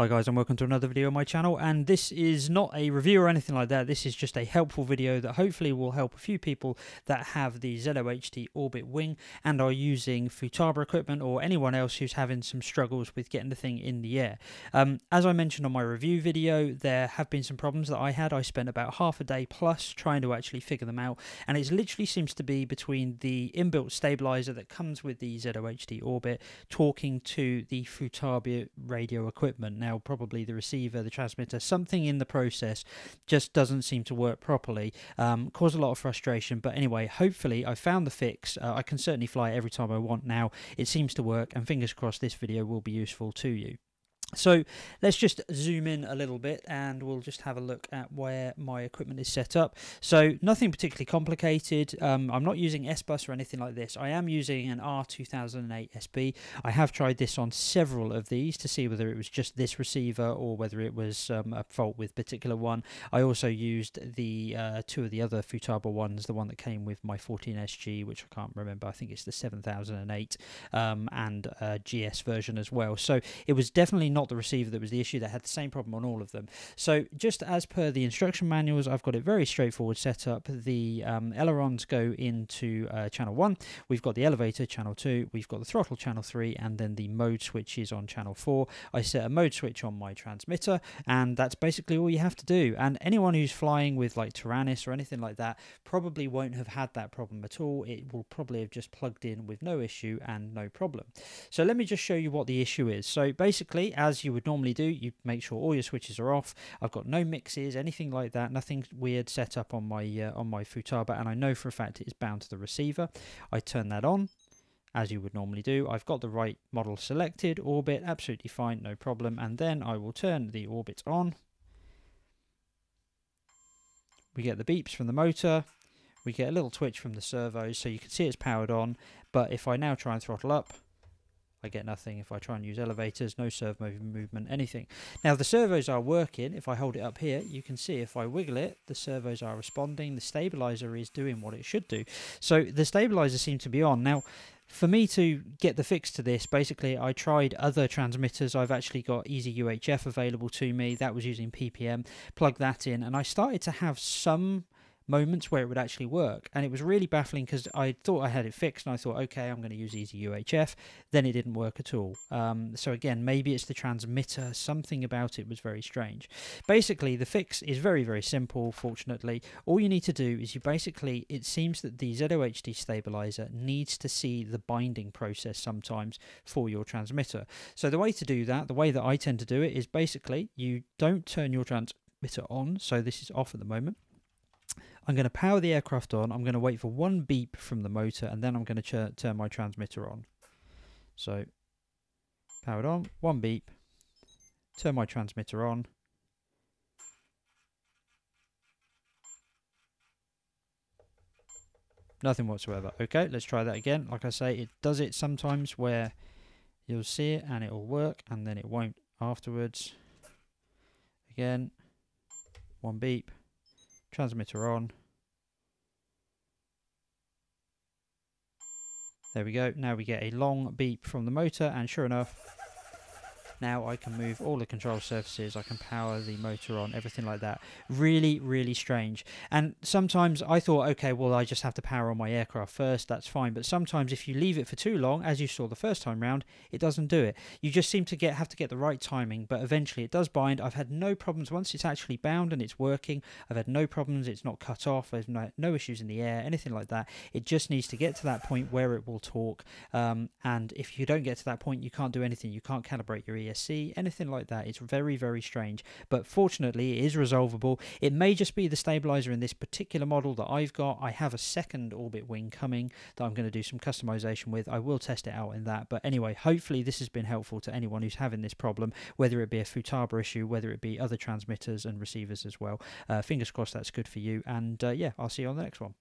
Hi guys and welcome to another video on my channel and this is not a review or anything like that this is just a helpful video that hopefully will help a few people that have the ZOHD Orbit Wing and are using Futaba equipment or anyone else who's having some struggles with getting the thing in the air. Um, as I mentioned on my review video there have been some problems that I had I spent about half a day plus trying to actually figure them out and it literally seems to be between the inbuilt stabilizer that comes with the ZOHD Orbit talking to the Futaba radio equipment. Now now probably the receiver, the transmitter, something in the process just doesn't seem to work properly. Um, cause a lot of frustration. But anyway, hopefully I found the fix. Uh, I can certainly fly every time I want now. It seems to work, and fingers crossed this video will be useful to you. So let's just zoom in a little bit and we'll just have a look at where my equipment is set up. So nothing particularly complicated. Um, I'm not using S-Bus or anything like this. I am using an R2008 SB. I have tried this on several of these to see whether it was just this receiver or whether it was um, a fault with particular one. I also used the uh, two of the other Futaba ones, the one that came with my 14SG, which I can't remember. I think it's the 7008 um, and GS version as well. So it was definitely not not the receiver that was the issue. They had the same problem on all of them. So just as per the instruction manuals, I've got it very straightforward set up. The um, ailerons go into uh, channel 1. We've got the elevator, channel 2. We've got the throttle, channel 3. And then the mode switch is on channel 4. I set a mode switch on my transmitter. And that's basically all you have to do. And anyone who's flying with like Taranis or anything like that probably won't have had that problem at all. It will probably have just plugged in with no issue and no problem. So let me just show you what the issue is. So basically, as as you would normally do, you make sure all your switches are off. I've got no mixes, anything like that, nothing weird set up on my uh, on my Futaba, and I know for a fact it is bound to the receiver. I turn that on, as you would normally do. I've got the right model selected, orbit, absolutely fine, no problem, and then I will turn the orbit on. We get the beeps from the motor, we get a little twitch from the servos, so you can see it's powered on, but if I now try and throttle up, I get nothing. If I try and use elevators, no servo movement, anything. Now the servos are working. If I hold it up here, you can see if I wiggle it, the servos are responding. The stabilizer is doing what it should do. So the stabilizer seems to be on. Now, for me to get the fix to this, basically I tried other transmitters. I've actually got EzUHF available to me. That was using PPM. Plug that in and I started to have some moments where it would actually work. And it was really baffling because I thought I had it fixed and I thought, okay, I'm going to use EzUHF. Then it didn't work at all. Um, so again, maybe it's the transmitter. Something about it was very strange. Basically, the fix is very, very simple, fortunately. All you need to do is you basically, it seems that the ZOHD stabilizer needs to see the binding process sometimes for your transmitter. So the way to do that, the way that I tend to do it is basically you don't turn your transmitter on. So this is off at the moment I'm going to power the aircraft on. I'm going to wait for one beep from the motor and then I'm going to turn my transmitter on. So, powered on, one beep, turn my transmitter on. Nothing whatsoever. Okay, let's try that again. Like I say, it does it sometimes where you'll see it and it'll work and then it won't afterwards. Again, one beep transmitter on. There we go. Now we get a long beep from the motor and sure enough now I can move all the control surfaces, I can power the motor on, everything like that. Really, really strange. And sometimes I thought, okay, well, I just have to power on my aircraft first, that's fine. But sometimes if you leave it for too long, as you saw the first time round, it doesn't do it. You just seem to get have to get the right timing, but eventually it does bind. I've had no problems once it's actually bound and it's working. I've had no problems, it's not cut off, there's no, no issues in the air, anything like that. It just needs to get to that point where it will talk. Um, and if you don't get to that point, you can't do anything. You can't calibrate your Anything like that. It's very, very strange. But fortunately, it is resolvable. It may just be the stabilizer in this particular model that I've got. I have a second orbit wing coming that I'm going to do some customization with. I will test it out in that. But anyway, hopefully this has been helpful to anyone who's having this problem, whether it be a Futaba issue, whether it be other transmitters and receivers as well. Uh, fingers crossed that's good for you. And uh, yeah, I'll see you on the next one.